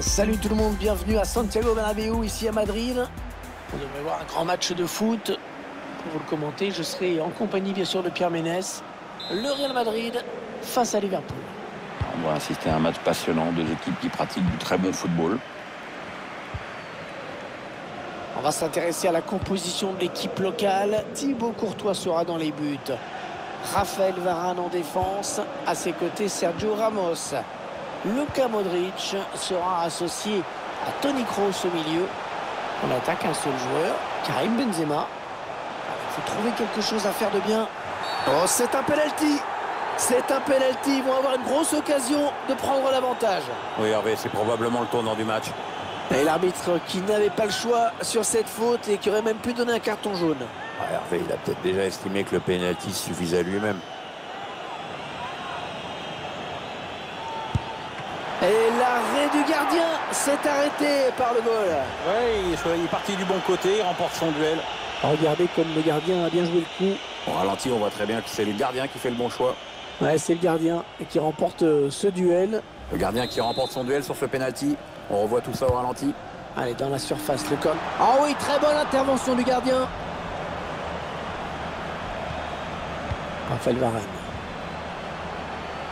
Salut tout le monde, bienvenue à Santiago Bernabéu, ici à Madrid. On devrait voir un grand match de foot. Pour vous le commenter, je serai en compagnie bien sûr de Pierre Ménès. Le Real Madrid face à Liverpool. On va assister à un match passionnant, deux équipes qui pratiquent du très bon football. On va s'intéresser à la composition de l'équipe locale. Thibaut Courtois sera dans les buts. Raphaël Varane en défense. À ses côtés, Sergio Ramos. Luka Modric sera associé à Tony Kroos au milieu. On attaque un seul joueur, Karim Benzema. Il faut trouver quelque chose à faire de bien. Oh, c'est un penalty C'est un penalty. Ils vont avoir une grosse occasion de prendre l'avantage. Oui, Hervé, c'est probablement le tournant du match. Et l'arbitre qui n'avait pas le choix sur cette faute et qui aurait même pu donner un carton jaune. Ah, Hervé, il a peut-être déjà estimé que le penalty suffisait à lui-même. Et l'arrêt du gardien s'est arrêté par le goal. Oui, il est parti du bon côté, il remporte son duel. Regardez comme le gardien a bien joué le coup. Au ralenti, on voit très bien que c'est le gardien qui fait le bon choix. Ouais, c'est le gardien qui remporte euh, ce duel. Le gardien qui remporte son duel sur ce penalty. On revoit tout ça au ralenti. Allez, dans la surface, le col. Ah oui, très bonne intervention du gardien. Raphaël Varane.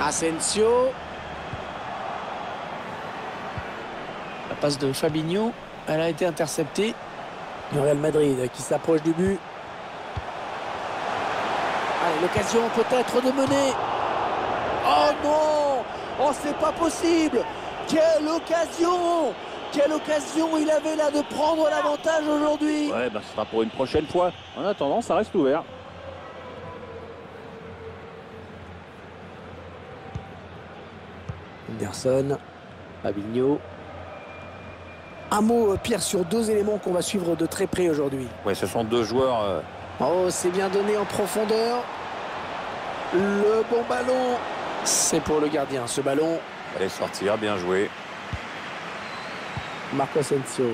Asensio. La passe de Fabinho, elle a été interceptée. Le Real Madrid qui s'approche du but. Allez, l'occasion peut-être de mener. Oh non Oh, c'est pas possible Quelle occasion Quelle occasion il avait là de prendre l'avantage aujourd'hui Ouais, bah, ce sera pour une prochaine fois. En attendant, ça reste ouvert. Anderson, Fabinho. Un mot, euh, Pierre, sur deux éléments qu'on va suivre de très près aujourd'hui. Ouais, ce sont deux joueurs. euh, Oh, c'est bien donné en profondeur. Le bon ballon. C'est pour le gardien, ce ballon. Allez sortir, bien joué. Marco Asensio.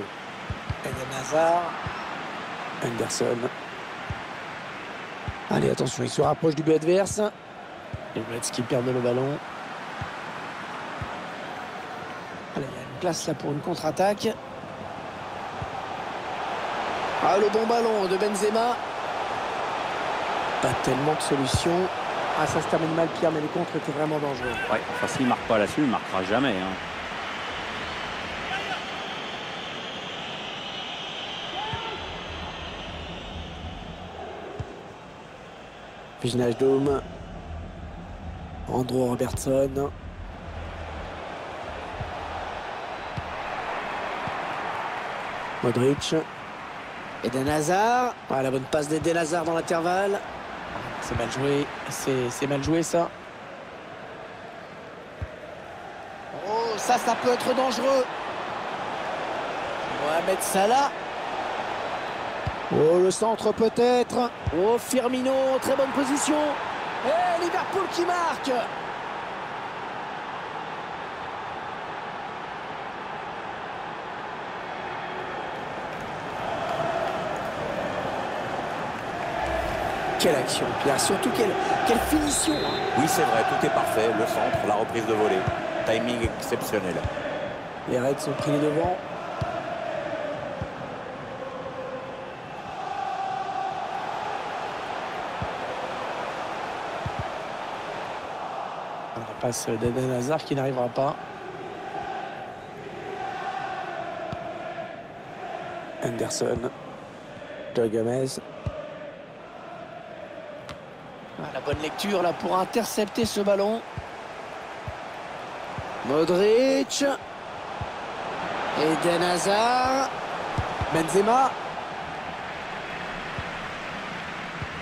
Eden Hazard. Anderson. Allez, attention, il se rapproche du but adverse. Les Reds qui perdent le ballon. Allez, il y a une place là pour une contre-attaque. Ah, le bon ballon de Benzema. Pas tellement de solutions. Ah, ça se termine mal, Pierre, mais les contres étaient vraiment dangereux. Ouais, enfin, s'il marque pas là-dessus, il marquera jamais. hein. Piginage. Andrew Robertson. Modric. Eden Hazard. Ah, la bonne passe d'Eden Hazard dans l'intervalle. C'est mal joué. C'est c'est mal joué ça. Oh, ça, ça peut être dangereux. Mohamed Salah. Oh, le centre peut-être. Oh, Firmino, très bonne position. Et Liverpool qui marque. Quelle action, Pierre. Surtout quelle, quelle finition. hein. Oui, c'est vrai, tout est parfait. Le centre, la reprise de volée. Timing exceptionnel. Les Reds sont pris les devants. La passe d'Eden Hazard qui n'arrivera pas. Anderson. Joe Gomez. Bonne lecture là pour intercepter ce ballon. Modric. Eden Hazard. Benzema.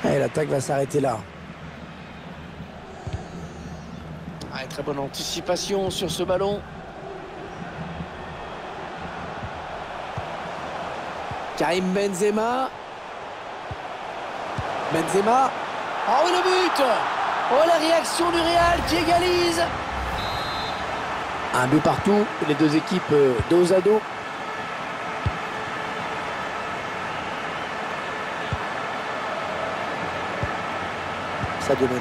Et l'attaque va s'arrêter là. Ah, très bonne anticipation sur ce ballon. Karim Benzema. Benzema. Oh oui, le but Oh, la réaction du Real qui égalise un but partout, les deux équipes euh, dos à dos. Sadio Mané.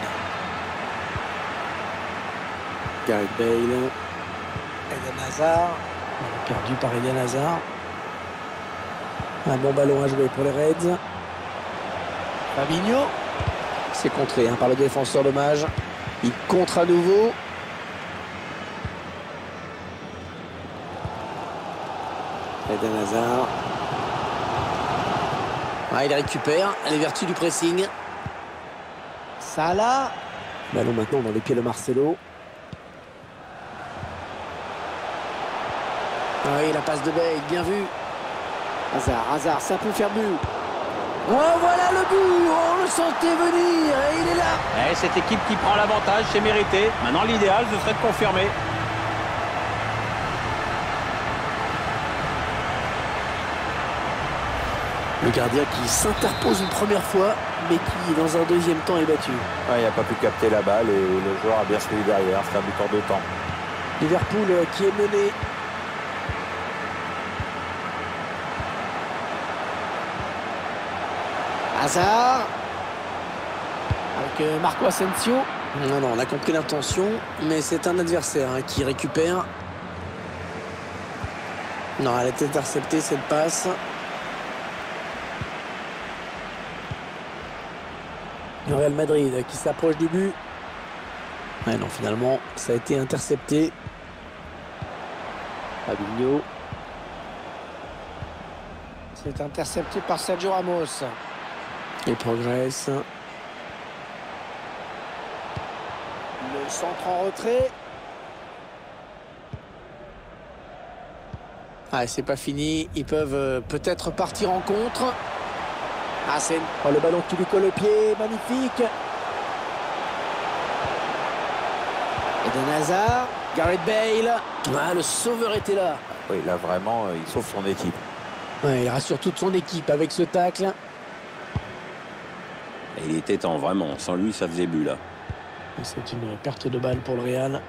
Gareth Bale. Eden Hazard. Perdu par Eden Hazard. Un bon ballon à jouer pour les Reds. Fabinho. C'est contré hein, par le défenseur dommage. Il contre à nouveau. Eden Hazard. Ah, il récupère les vertus du pressing. Salah. Ballon maintenant dans les pieds de Marcelo. Ah oui, la passe de Bale, bien vu. Hazard, Hazard, ça peut faire but. Oh, voilà le but On le sentait venir et il est là Et cette équipe qui prend l'avantage, c'est mérité. Maintenant, l'idéal, ce serait de confirmer. Le gardien qui s'interpose une première fois, mais qui, dans un deuxième temps, est battu. Ouais, il n'a pas pu capter la balle et le joueur a bien suivi derrière. C'est un but en deux temps. Liverpool euh, qui est mené Hazard. Avec euh, Marco Asensio. Non, non, on a compris l'intention, mais c'est un adversaire hein, qui récupère. Non, elle est interceptée cette passe. Le Real Madrid qui s'approche du but. Ouais, non, finalement, ça a été intercepté. Fabinho. C'est intercepté par Sergio Ramos. Il progresse. Le centre en retrait. Ah, c'est pas fini. Ils peuvent euh, peut-être partir en contre. Ah, c'est oh, le ballon qui lui colle au pied. Magnifique. Eden Hazard. Gareth Bale. Ah, le sauveur était là. Oui, là, vraiment, euh, il sauve son équipe. Ouais, il rassure toute son équipe avec ce tacle. Il était temps, vraiment. Sans lui, ça faisait but, là. C'est une perte de balle pour le Real.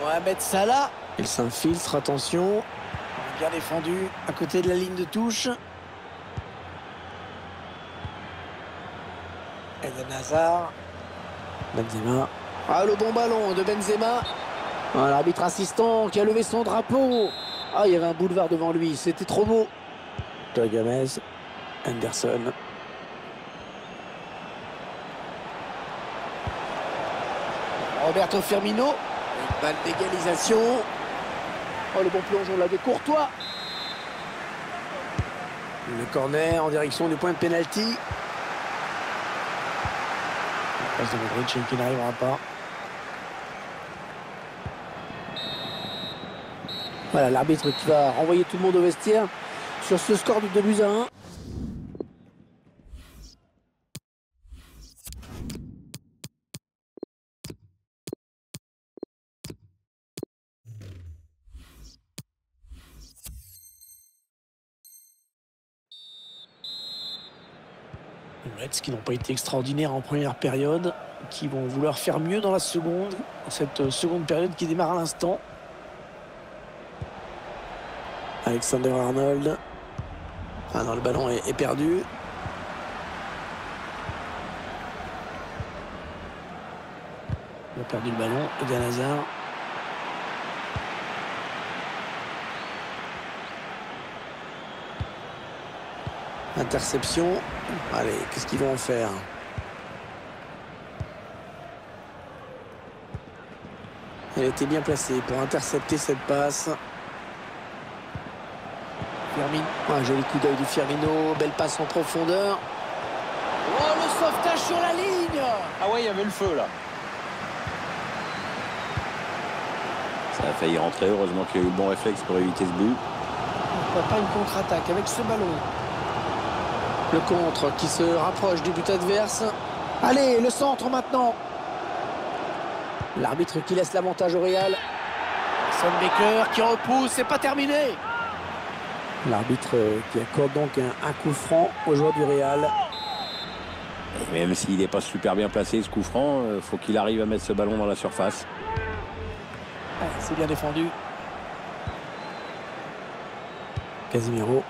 Mohamed Salah. Il s'infiltre, attention. Bien défendu, à côté de la ligne de touche. Eden Hazard. Benzema. Ah, le bon ballon de Benzema. L'arbitre assistant qui a levé son drapeau. Ah, il y avait un boulevard devant lui. C'était trop beau. Gomez. Anderson. Roberto Firmino. Une balle d'égalisation. Oh, le bon plongeon là de Courtois. Le corner en direction du point de pénalty. Passe de Modric qui n'arrivera pas. Voilà, l'arbitre qui va renvoyer tout le monde au vestiaire sur ce score de 2 buts à 1. Les Reds qui n'ont pas été extraordinaires en première période, qui vont vouloir faire mieux dans la seconde, cette seconde période qui démarre à l'instant. Alexander Arnold. Ah non, le ballon est, perdu. Il a perdu le ballon. Eden Hazard. Interception. Allez, qu'est-ce qu'ils vont en faire? Elle était bien placée pour intercepter cette passe. Firmino. Un joli coup d'œil du Firmino. Belle passe en profondeur. Oh, le sauvetage sur la ligne Ah ouais, il y avait le feu, là. Ça a failli rentrer. Heureusement qu'il y a eu le bon réflexe pour éviter ce but. Pourquoi pas une contre-attaque avec ce ballon Le contre qui se rapproche du but adverse. Allez, le centre maintenant. L'arbitre qui laisse l'avantage au Real. Son Baker qui repousse, c'est pas terminé. L'arbitre qui accorde donc un, un, coup franc au joueur du Real. Et même s'il n'est pas super bien placé ce coup franc, il faut qu'il arrive à mettre ce ballon dans la surface. C'est bien défendu. Casimiro.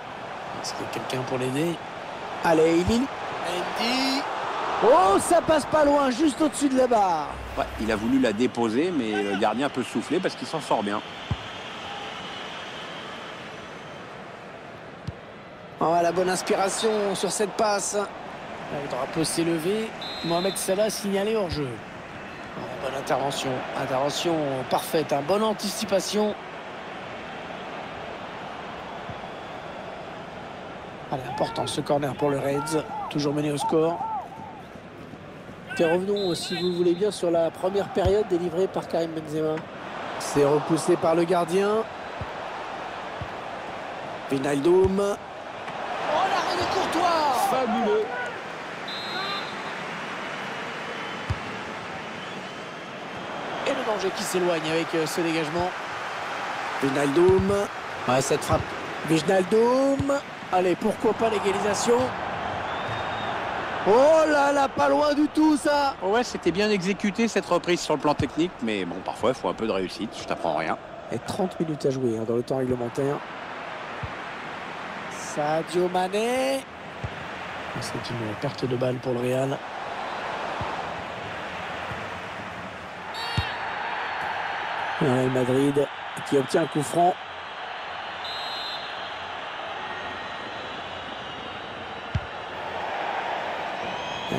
Est-ce qu'il y a quelqu'un pour l'aider? Allez, Emile. Andy. Oh, ça passe pas loin, juste au-dessus de la barre. Ouais, il a voulu la déposer, mais le gardien peut souffler parce qu'il s'en sort bien. Oh, la bonne inspiration sur cette passe. Le drapeau s'est levé. Mohamed Salah signalé hors jeu. Bonne intervention. Intervention parfaite. Hein. Bonne anticipation. Allez, important ce corner pour le Reds. Toujours mené au score. Et revenons, si vous voulez bien, sur la première période délivrée par Karim Benzema. C'est repoussé par le gardien. Vinaldoom. Oh, l'arrêt de Courtois Fabuleux Et le danger qui s'éloigne avec euh, ce dégagement. Vinaldoom. Ouais, cette frappe. Vinaldoom. Allez, pourquoi pas l'égalisation? Oh là là, pas loin du tout ça Ouais, c'était bien exécuté cette reprise sur le plan technique, mais bon, parfois il faut un peu de réussite, je t'apprends rien. Et 30 minutes à jouer hein, dans le temps réglementaire. Sadio Mané. C'est une perte de balle pour le Real. Real Madrid qui obtient un coup franc.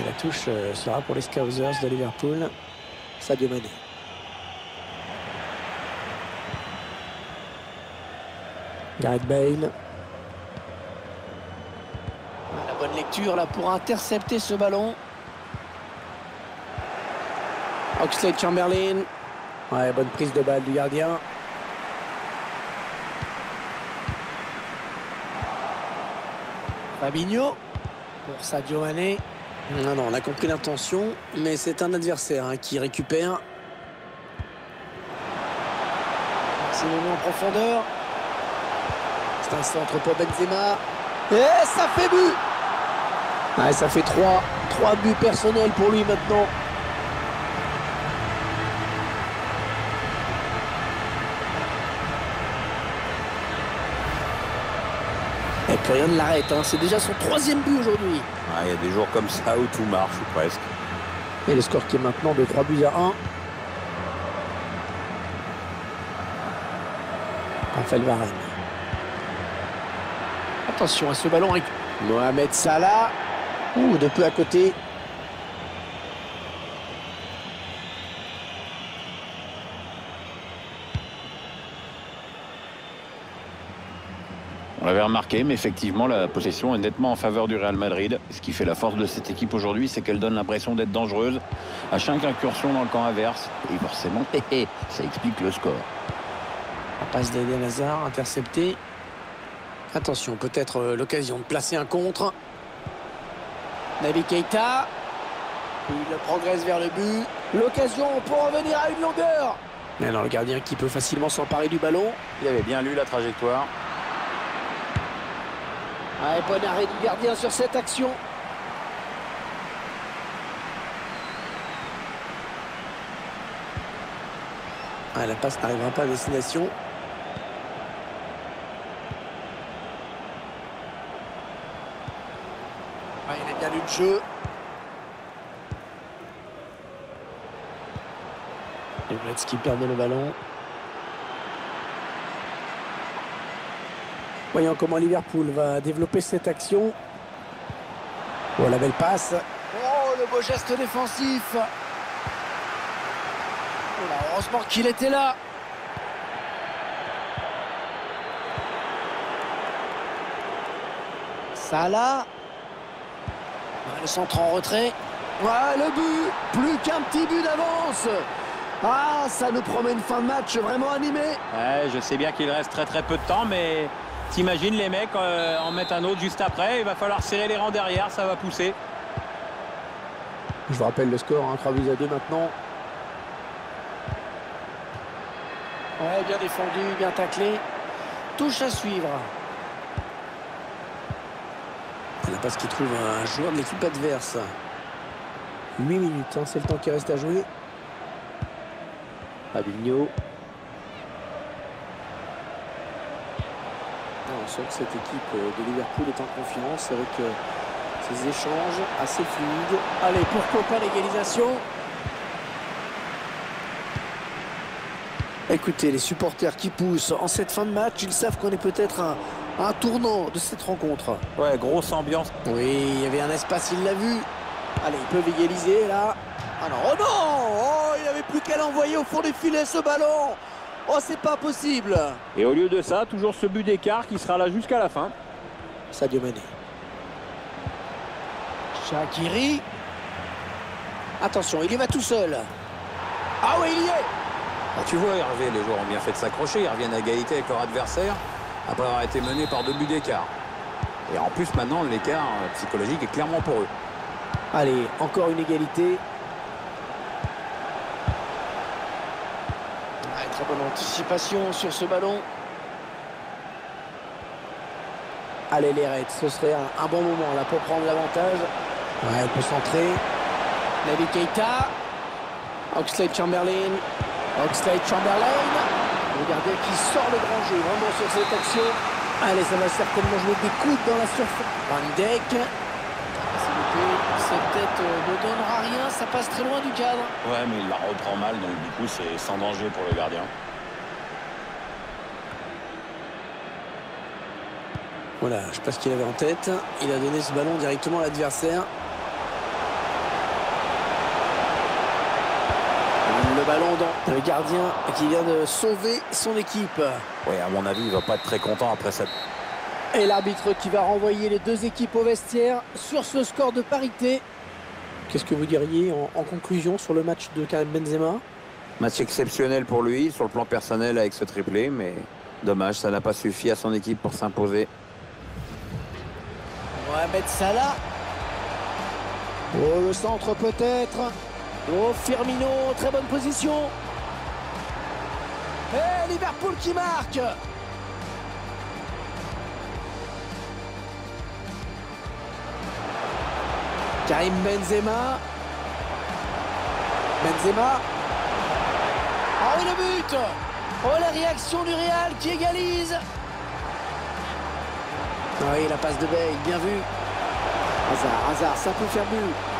La touche euh, sera pour les Scousers de Liverpool. Sadio Mané. Gareth Bale. La bonne lecture là pour intercepter ce ballon. Oxlade Chamberlain. Ouais, bonne prise de balle du gardien. Fabinho pour Sadio Mané. Non, non, on a compris l'intention, mais c'est un adversaire hein, qui récupère. C'est le en profondeur. C'est un centre pour Benzema. Et ça fait but Ouais, ça fait 3. 3 buts personnels pour lui maintenant. Et plus rien ne l'arrête. Hein. C'est déjà son troisième but aujourd'hui. Il y a des jours comme ça où tout marche, ou presque. Et le score qui est maintenant de 3 buts à 1. Raphaël Varane. Attention à ce ballon avec Mohamed Salah. Ouh, de peu à côté. On l'avait remarqué, mais effectivement, la possession est nettement en faveur du Real Madrid. Ce qui fait la force de cette équipe aujourd'hui, c'est qu'elle donne l'impression d'être dangereuse à chaque incursion dans le camp inverse. Et forcément, ça explique le score. La passe d'Eden Hazard, interceptée. Attention, peut-être euh, l'occasion de placer un contre. Naby Keita. Il progresse vers le but. L'occasion pour revenir à une longueur. Mais non, le gardien qui peut facilement s'emparer du ballon. Il avait bien lu la trajectoire. Et bon arrêt du gardien sur cette action. Ah, la passe n'arrivera pas à destination. Ah, le jeu. Qui perdent le ballon. Voyons comment Liverpool va développer cette action. Oh, la belle passe. Oh, le beau geste défensif. Oh là, heureusement qu'il était là. Salah. Le centre en retrait. Ouais, le but. Plus qu'un petit but d'avance. Ah, ça nous promet une fin de match vraiment animée. Ouais, je sais bien qu'il reste très très peu de temps, mais t'imagines les mecs euh, en mettre un autre juste après. Il va falloir serrer les rangs derrière, ça va pousser. Je vous rappelle le score, hein, 3 buts à 2 maintenant. Ouais, bien défendu, bien taclé. Touche à suivre. La passe qui trouve un joueur de l'équipe adverse. 8 minutes, hein, c'est le temps qui reste à jouer. Fabinho. On sent que cette équipe de Liverpool est en confiance avec euh, Ces échanges assez fluides. Allez, pourquoi pas l'égalisation Écoutez, les supporters qui poussent en cette fin de match, ils savent qu'on est peut-être un, un tournant de cette rencontre. Ouais, grosse ambiance. Oui, il y avait un espace, il l'a vu. Allez, ils peuvent égaliser là. Ah non, oh non Oh, il n'avait plus qu'à l'envoyer au fond des filets ce ballon Oh, c'est pas possible Et au lieu de ça, toujours ce but d'écart qui sera là jusqu'à la fin. Sadio Mané. Shakiri. Attention, il y va tout seul. Ah oui, il y est Ah, tu vois, Hervé, les joueurs ont bien fait de s'accrocher. Ils reviennent à égalité avec leur adversaire après avoir été menés par deux buts d'écart. Et en plus, maintenant, l'écart euh, psychologique est clairement pour eux. Allez, encore une égalité. Très bonne anticipation sur ce ballon. Allez les Reds, ce serait un, un bon moment là pour prendre l'avantage. Ouais, elle peut centrer. Naby Keita. Oxlade Chamberlain. Oxlade Chamberlain. Le gardien qui sort le grand jeu vraiment sur cette action. Allez, ça va certainement jouer des coups dans la surface. Van Dijk. Loupé. Cette tête euh, ne donnera rien, ça passe très loin du cadre. Ouais, mais il la reprend mal, donc du coup, c'est sans danger pour le gardien. Voilà, je sais pas ce qu'il avait en tête. Il a donné ce ballon directement à l'adversaire. Le ballon dans le gardien qui vient de sauver son équipe. Oui, à mon avis, il va pas être très content après cette... Et l'arbitre qui va renvoyer les deux équipes au vestiaire sur ce score de parité. Qu'est-ce que vous diriez en, en conclusion sur le match de Karim Benzema? Match exceptionnel pour lui, sur le plan personnel avec ce triplé, mais dommage, ça n'a pas suffi à son équipe pour s'imposer. Mohamed Salah. Oh, le centre peut-être. Oh, Firmino, très bonne position. Et Liverpool qui marque. Karim Benzema. Benzema. Oh oui, le but Oh, la réaction du Real qui égalise Ah Oui, la passe de Bale, bien vu. Hazard, Hazard, ça peut faire but.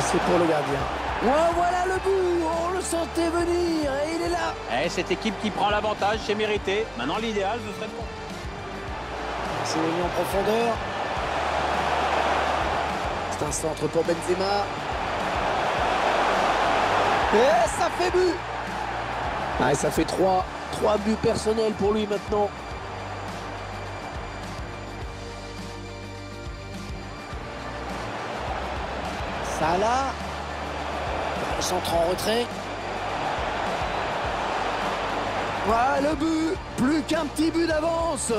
C'est pour le gardien. Oh, voilà le but On le sentait venir et il est là Eh, cette équipe qui prend l'avantage, c'est mérité. Maintenant, l'idéal, ce serait de... C'est venu en profondeur. C'est un centre pour Benzema. Et ça fait but Ah, ça fait 3. 3 buts personnels pour lui maintenant. Salah. Le centre en retrait. Voilà le but Plus qu'un petit but d'avance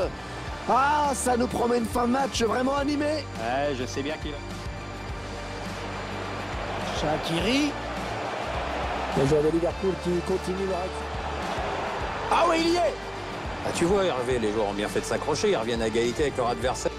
Ah, ça nous promet une fin de match vraiment animée Ouais, je sais bien qu'il... Shakiri. Le joueur de Liverpool qui continue leur action. Ah oui, il y est Ah, tu vois, Hervé, les joueurs ont bien fait de s'accrocher. Ils reviennent à égalité avec leur adversaire.